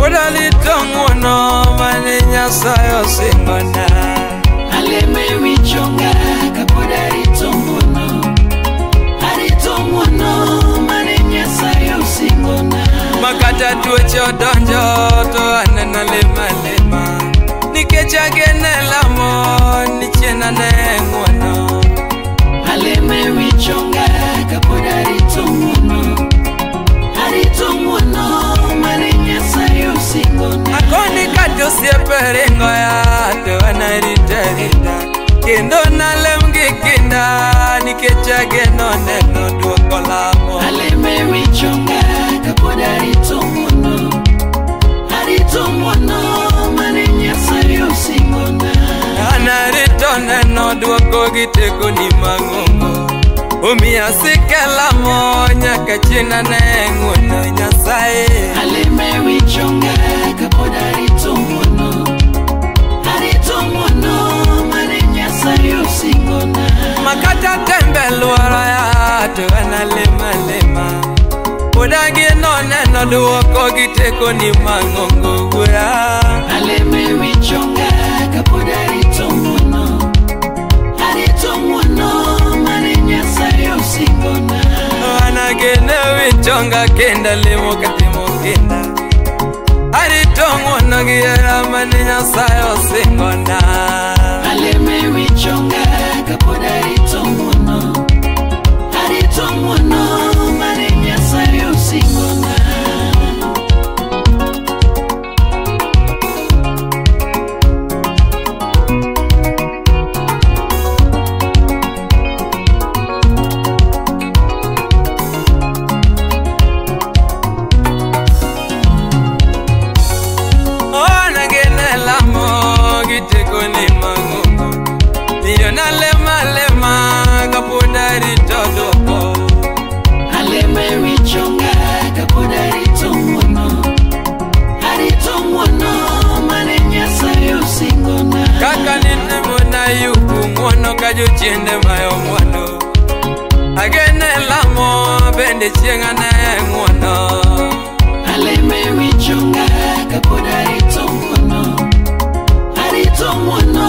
udalitongono manenyasa yosingona makatatu eci odonjo to anena lemalema nikecagenelamo nicienane ng'uono alemewichongae kendo osieperengo yato an arita arita kendo nalem gi kinda nikech ageno neno duoko lamo aleme wichonga kapod arito mono arito mono mane nyasaye osingona an arito neno duoko gi tekoni mang'ongo omiya sikelamo nyaka chieng' aneng'uono nyasaye aleme wichonga Buda gino neno luoko giteko ni mang'ongo guya Aleme wichoka kapoda rito muno Arito muno mane nyasaye osingona Wanagene wichonga kenda limo katimo kenda Arito muno giyera mane nyasaye osingona Aleme wichonga kapoda rito ende chieng' ane ng'uono aleme wichonga kapod arito ng'uono arito ng'uono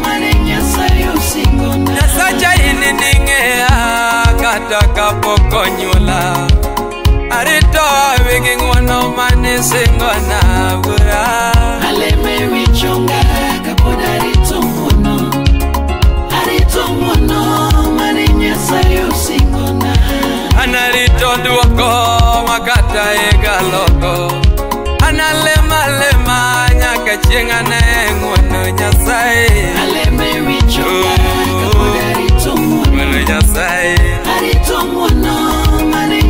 mane nyasaye osingona nyasacha ini ning'eya kata kapok onyuola arito awigi ng'uono mane singona bura aleme wichonga odwoko makata eka loko analemalema nyaka chieng ane ngono nyasayeno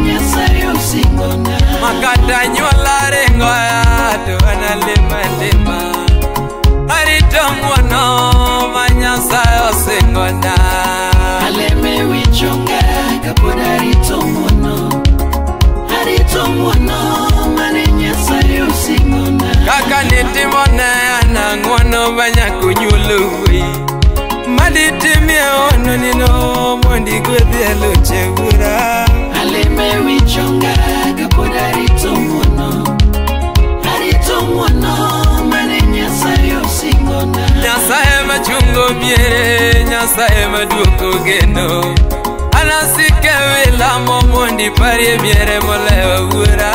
nyasayemakata nyuola ringoya to analemalema arito ngono manyasaye osingona maleme wichonga kapoda harito muno harito muno mane nyasaye osingona kaka nitimona ana ng'uono banyakunyuluwi maditimie ono nino mondi gwedhialoche bura aleme wichonga kapoda harito muno harito muno mane nyasaye osingona nyasaye machungo miere nyasaye maduoko geno alasike wilamo mondi parie miere molewa wura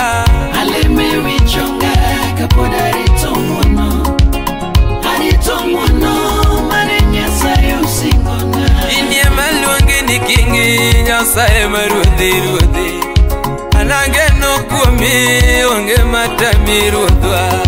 inie maluongi ni kingi nyasaye maruodhi ruodhi anageno kuomi onge matami ruodhwa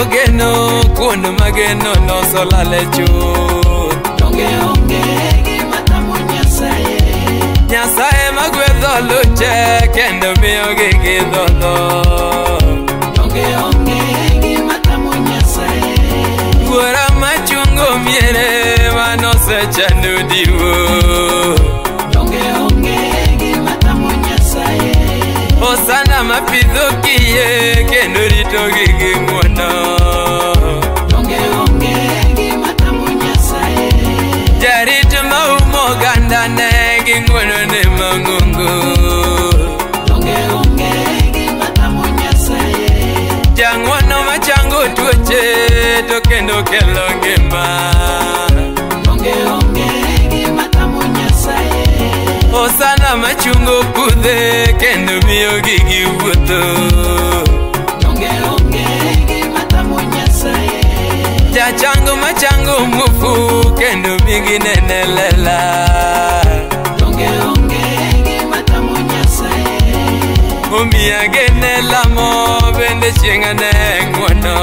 ogeno kuond mageno loso lale chuth onge onge gima tamo nyasaye nyasaye magwedho luche kendo miyogi gidho dho onge onge gima tamo nyasaye wuora machungo miere manosechando diwuor osana mapidho kiye kendo ritogi gi ingwano ne mangongo jang'wano machango tuoche to kendo kelo ngima osana machungo pudhe kendo miyogi giwuotho jachango machango muofu kendo migi nene lela omiya ge ne lamo bende chienga ne ng'wono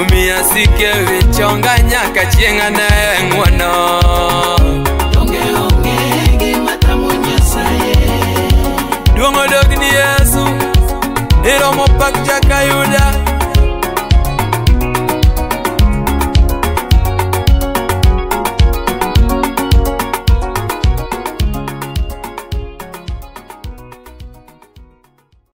omiya sike wichonga nyaka chienga ne ng'wono duong' odogni yesu iromo pak